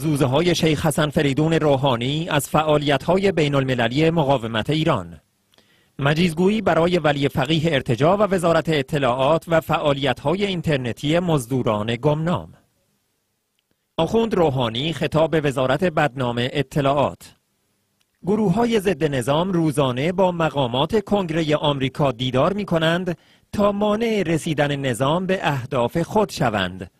زوزه های شیخ حسن فریدون روحانی از فعالیت های بین المللی مقاومت ایران. مجیزگویی برای ولی فقیه ارتجا و وزارت اطلاعات و فعالیت های اینترنتی مزدوران گمنام. آخوند روحانی خطاب وزارت بدنامه اطلاعات. گروه های ضد نظام روزانه با مقامات کنگره آمریکا دیدار می کنند تا مانع رسیدن نظام به اهداف خود شوند.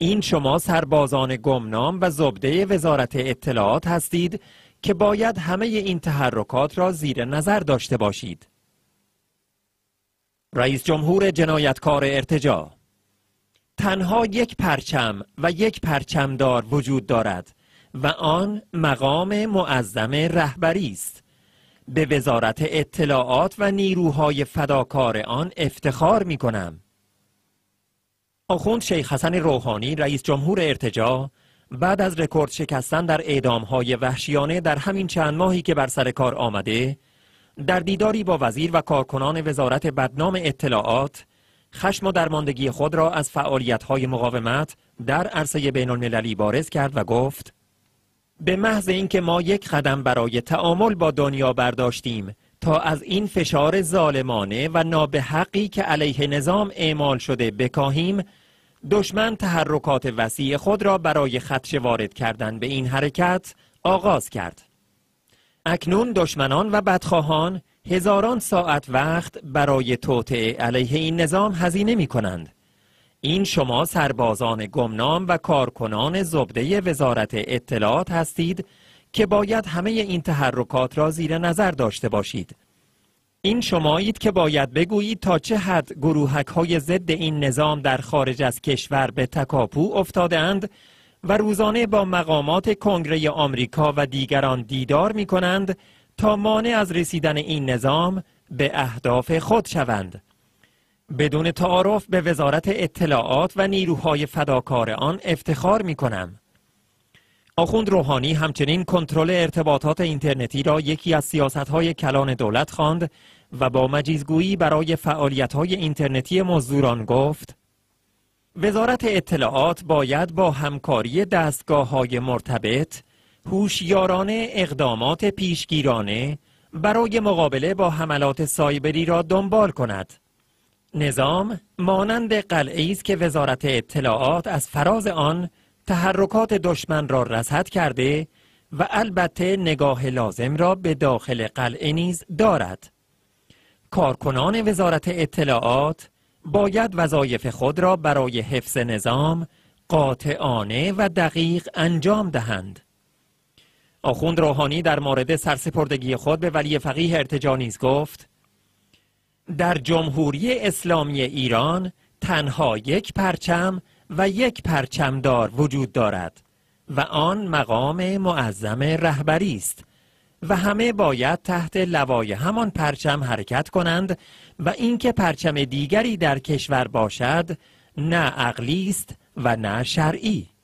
این شما سربازان گمنام و زبده وزارت اطلاعات هستید که باید همه این تحرکات را زیر نظر داشته باشید. رئیس جمهور جنایتکار ارتجا. تنها یک پرچم و یک پرچمدار وجود دارد و آن مقام معظم رهبری است. به وزارت اطلاعات و نیروهای فداکار آن افتخار می کنم. آخوند شیخ حسن روحانی رئیس جمهور ارتجا بعد از رکورد شکستن در های وحشیانه در همین چند ماهی که بر سر کار آمده در دیداری با وزیر و کارکنان وزارت بدنام اطلاعات خشم و درماندگی خود را از های مقاومت در عرصه بین المللی بارز کرد و گفت به محض اینکه ما یک قدم برای تعامل با دنیا برداشتیم تا از این فشار ظالمانه و نابحقی که علیه نظام اعمال شده بکاهیم دشمن تحرکات وسیع خود را برای خدش وارد کردن به این حرکت آغاز کرد. اکنون دشمنان و بدخواهان هزاران ساعت وقت برای توطعه علیه این نظام هزینه می کنند. این شما سربازان گمنام و کارکنان زبده وزارت اطلاعات هستید که باید همه این تحرکات را زیر نظر داشته باشید. این شمایید که باید بگویید تا چه حد گروهک های ضد این نظام در خارج از کشور به تکاپو افتادند و روزانه با مقامات کنگره آمریکا و دیگران دیدار می کنند تا مانع از رسیدن این نظام به اهداف خود شوند. بدون تعارف به وزارت اطلاعات و نیروهای فداکار آن افتخار می کنم. آخوند روحانی همچنین کنترل ارتباطات اینترنتی را یکی از سیاستهای کلان دولت خواند و با مجیزگویی برای فعالیتهای اینترنتی مزدوران گفت وزارت اطلاعات باید با همکاری دستگاه های مرتبط هوشیارانه اقدامات پیشگیرانه برای مقابله با حملات سایبری را دنبال کند. نظام مانند قلعه است که وزارت اطلاعات از فراز آن تحرکات دشمن را رصد کرده و البته نگاه لازم را به داخل قلعه نیز دارد. کارکنان وزارت اطلاعات باید وظایف خود را برای حفظ نظام قاطعانه و دقیق انجام دهند. آخوند روحانی در مورد سرسپردگی خود به ولی فقیه ارتجا نیز گفت در جمهوری اسلامی ایران تنها یک پرچم و یک پرچمدار وجود دارد و آن مقام معظم رهبری است. و همه باید تحت لوای همان پرچم حرکت کنند و اینکه پرچم دیگری در کشور باشد نه عقلی است و نه شرعی.